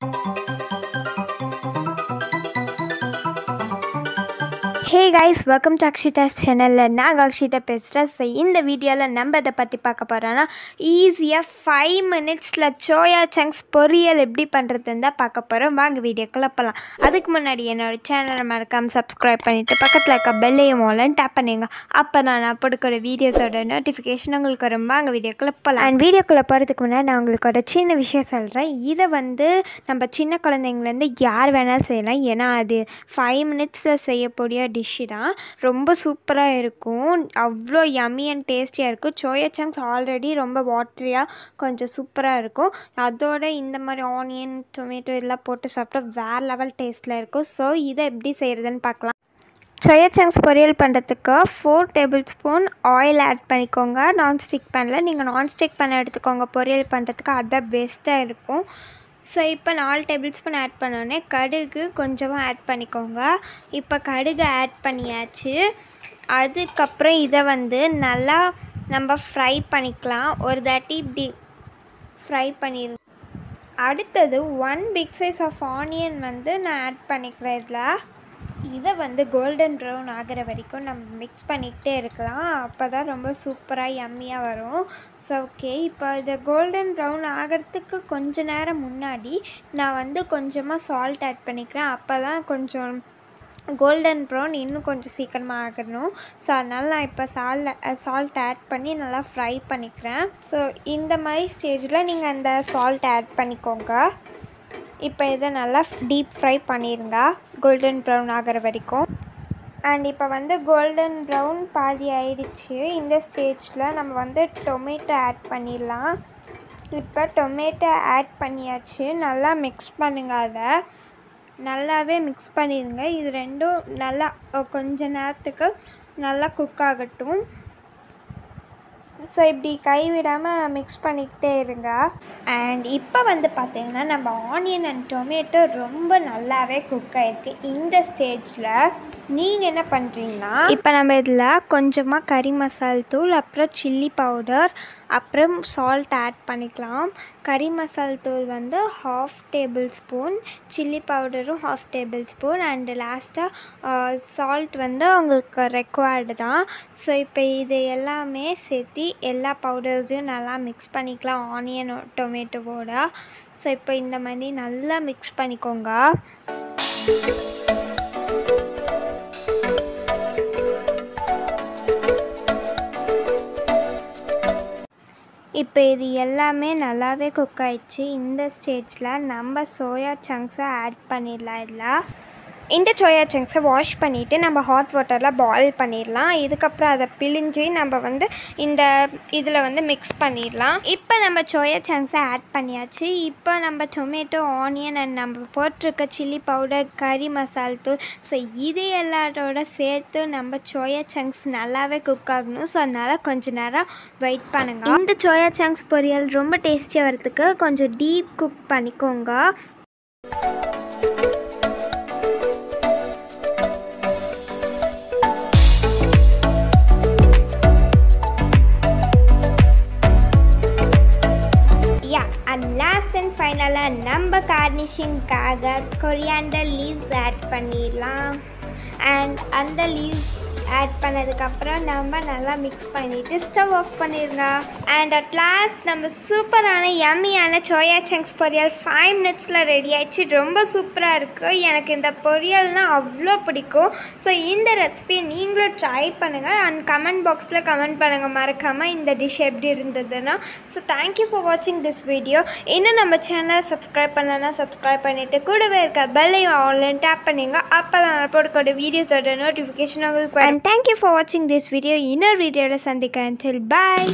Thank you. Hey guys welcome to Akshita's சேனலில் நான் அக்ஷிதா பேசுகிறேன் இந்த வீடியோவில் நம்ம இதை பற்றி பார்க்க போகிறோன்னா ஈஸியாக ஃபைவ் மினிட்ஸில் சோயா சங்க்ஸ் பொரியல் எப்படி பண்ணுறதுன்னு தான் பார்க்க போகிறோம் வாங்க வீடியோக்குள்ளே போகலாம் அதுக்கு முன்னாடி என்னோடய சேனலை மறக்காமல் சப்ஸ்கிரைப் பண்ணிவிட்டு பக்கத்தில் இருக்க பெல்லையும் மூலம் டேப் பண்ணிங்க அப்போ தான் நான் கொடுக்குற வீடியோஸோட நோட்டிஃபிகேஷன் உங்களுக்கு வரும். வாங்க வீடியோக்குள்ளே போகலாம் அண்ட் வீடியோக்குள்ளே போகிறதுக்கு முன்னாடி நான் உங்களுக்கு ஒரு சின்ன விஷயம் சொல்கிறேன் இதை வந்து நம்ம சின்ன குழந்தைங்கலேருந்து யார் வேணால் செய்யலாம். ஏன்னா அது ஃபைவ் மினிட்ஸில் செய்யக்கூடிய டிஷ்ஷு தான். ரொம்ப சூப்பராக இருக்கும். அவ்வளோ யம்மி அண்ட் டேஸ்டியாக இருக்கும். சோயா சங்ஸ் ஆல்ரெடி ரொம்ப வாட்டரியாக கொஞ்சம் சூப்பராக இருக்கும். அதோட இந்த மாதிரி ஆனியன் டொமேட்டோ எல்லாம் போட்டு சாப்பிட்டா வேறு லெவல் டேஸ்ட்டில் இருக்கும். ஸோ இதை எப்படி செய்கிறதுன்னு பார்க்கலாம். சோயா சங்ஸ் பொரியல் பண்ணுறதுக்கு four table spoon oil add பண்ணிக்கோங்க. நான்ஸ்டிக் பேனில் நீங்கள் நான்ஸ்டிக் பேன் எடுத்துக்கோங்க. பொரியல் பண்ணுறதுக்கு அதுதான் பெஸ்ட்டாக இருக்கும். ஸோ இப்போ நாலு டேபிள் ஸ்பூன் ஆட் பண்ணோடனே கடுகு கொஞ்சமாக ஆட் பண்ணிக்கோங்க. இப்போ கடுகு ஆட் பண்ணியாச்சு. அதுக்கப்புறம் இதை வந்து நல்லா நம்ம ஃப்ரை பண்ணிக்கலாம். ஒரு தாட்டி இப்படி ஃப்ரை பண்ணிடு அடுத்தது one big size of onion வந்து நான் ஆட் பண்ணிக்கிறேன் இதில். இதை வந்து கோல்டன் ப்ரௌன் ஆகிற வரைக்கும் நம்ம மிக்ஸ் பண்ணிக்கிட்டே இருக்கலாம். அப்போ தான் ரொம்ப சூப்பராக யம்மியாக வரும். ஸோ ஓகே இப்போ இதை கோல்டன் ப்ரௌன் ஆகிறதுக்கு கொஞ்ச நேரம் முன்னாடி நான் வந்து கொஞ்சமாக சால்ட் ஆட் பண்ணிக்கிறேன். அப்போ தான் கொஞ்சம் கோல்டன் ப்ரௌன் இன்னும் கொஞ்சம் சீக்கிரமாக ஆகணும். ஸோ அதனால் நான் இப்போ சால்ட் சால்ட் ஆட் பண்ணி நல்லா ஃப்ரை பண்ணிக்கிறேன். ஸோ இந்த மாதிரி ஸ்டேஜில் நீங்கள் அந்த சால்ட் ஆட் பண்ணிக்கோங்க. இப்போ இதை நல்லா டீப் ஃப்ரை பண்ணியிருந்தா கோல்டன் ப்ரௌன் ஆகிற வரைக்கும். அண்ட் இப்போ வந்து கோல்டன் ப்ரௌன் பாதி ஆயிடுச்சு. இந்த ஸ்டேஜில் நம்ம வந்து டொமேட்டோ ஆட் பண்ணிடலாம். இப்போ டொமேட்டோ ஆட் பண்ணியாச்சு. நல்லா மிக்ஸ் பண்ணுங்க அதை. நல்லாவே மிக்ஸ் பண்ணிடுங்க. இது ரெண்டும் நல்லா கொஞ்ச நேரத்துக்கு நல்லா குக் ஆகட்டும். ஸோ இப்படி கைவிடாமல் மிக்ஸ் பண்ணிக்கிட்டே இருங்க. அண்ட் இப்போ வந்து பார்த்திங்கன்னா நம்ம ஆனியன் அண்ட் டொமேட்டோ ரொம்ப நல்லாவே குக் ஆகிருக்கு இந்த ஸ்டேஜில் நீங்கள் என்ன பண்ணுறீங்கன்னா இப்போ நம்ம இதில் கொஞ்சமாக கறி மசால் தூள் அப்புறம் சில்லி பவுடர் அப்புறம் சால்ட் ஆட் பண்ணிக்கலாம். கறி மசால் தூள் வந்து ஹாஃப் டேபிள் ஸ்பூன் சில்லி பவுடரும் ஹாஃப் டேபிள் ஸ்பூன் அண்டு லாஸ்ட்டாக சால்ட் வந்து உங்களுக்கு ரெக்வயர்டு தான். ஸோ இப்போ இது எல்லாமே சேர்த்து எல்லா பவுடர்ஸையும் நல்லா மிக்ஸ் பண்ணிக்கலாம். ஆனியன் டொமேட்டோவோட ஸோ இப்போ இந்த மாதிரி நல்லா மிக்ஸ் பண்ணிக்கோங்க. இப்போ இது எல்லாமே நல்லாவே குக் ஆயிடுச்சு. இந்த ஸ்டேஜில் நம்ம சோயா சங்க்ஸை ஆட் பண்ணிடலாம் இதில். இந்த சோயா சங்க்ஸை வாஷ் பண்ணிவிட்டு நம்ம ஹாட் வாட்டரில் பாயில் பண்ணிடலாம். இதுக்கப்புறம் அதை பிழிஞ்சு நம்ம வந்து இந்த இதில் வந்து மிக்ஸ் பண்ணிடலாம். இப்போ நம்ம சோயா சங்க்ஸை ஆட் பண்ணியாச்சு. இப்போ நம்ம டொமேட்டோ ஆனியன் அண்ட் நம்ம போட்டிருக்க சில்லி பவுடர் கறி மசால் தூள் ஸோ இது எல்லாரோட சேர்த்து நம்ம சோயா சங்க்ஸ் நல்லாவே குக் ஆகணும். ஸோ அதனால் கொஞ்ச நேரம் வெயிட் பண்ணுங்கள் இந்த சோயா சங்க்ஸ் பொரியல் ரொம்ப டேஸ்டியாக வரதுக்கு கொஞ்சம் டீப் குக் பண்ணிக்கோங்க. ஃபைனலாக நம்ம கார்னிஷிங்காக கொரியாண்டர் லீவ்ஸ் ஆட் பண்ணிடலாம். அண்ட் அந்த லீவ்ஸ் ஆட் பண்ணதுக்கப்புறம் நம்ம நல்லா மிக்ஸ் பண்ணிவிட்டு ஸ்டவ் ஆஃப் பண்ணிடுங்க அண்ட் அட் லாஸ்ட் நம்ம சூப்பரான யம்மியான சோயா சங்க்ஸ் பொரியல் ஃபைவ் மினிட்ஸில் ரெடி ஆயிடுச்சு. ரொம்ப சூப்பராக இருக்குது எனக்கு இந்த பொரியல்னால் அவ்வளோ பிடிக்கும். ஸோ இந்த ரெசிபியை நீங்களும் ட்ரை பண்ணுங்கள் அண்ட் கமெண்ட் பாக்ஸில் கமெண்ட் பண்ணுங்கள் மறக்காமல் இந்த டிஷ் எப்படி இருந்ததுன்னா. ஸோ தேங்க்யூ ஃபார் வாட்சிங் திஸ் வீடியோ இன்னும் நம்ம சேனலை சப்ஸ்கிரைப் பண்ணலன்னா சப்ஸ்கிரைப் பண்ணிவிட்டு கூடவே இருக்க பெல்லையும் ஆன்லைன் டேப் பண்ணிங்க அப்போ தான் நான் போடக்கூடிய வீடியோஸோட நோட்டிஃபிகேஷன் உங்களுக்கு அண்ட் தேங்க்யூ ஃபார் வாட்சிங் திஸ் வீடியோ இன்னொரு வீடியோவில் சந்திக்கிறேன் டில் பாய்